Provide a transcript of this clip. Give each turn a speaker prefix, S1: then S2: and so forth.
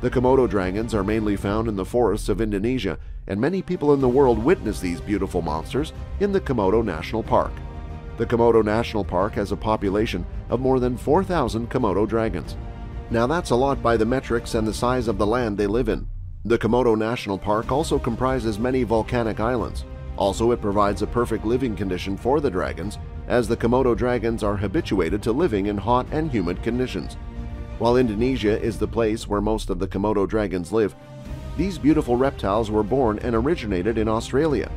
S1: The Komodo dragons are mainly found in the forests of Indonesia, and many people in the world witness these beautiful monsters in the Komodo National Park. The Komodo National Park has a population of more than 4,000 Komodo dragons. Now that's a lot by the metrics and the size of the land they live in. The Komodo National Park also comprises many volcanic islands. Also, it provides a perfect living condition for the dragons, as the Komodo dragons are habituated to living in hot and humid conditions. While Indonesia is the place where most of the Komodo dragons live, these beautiful reptiles were born and originated in Australia,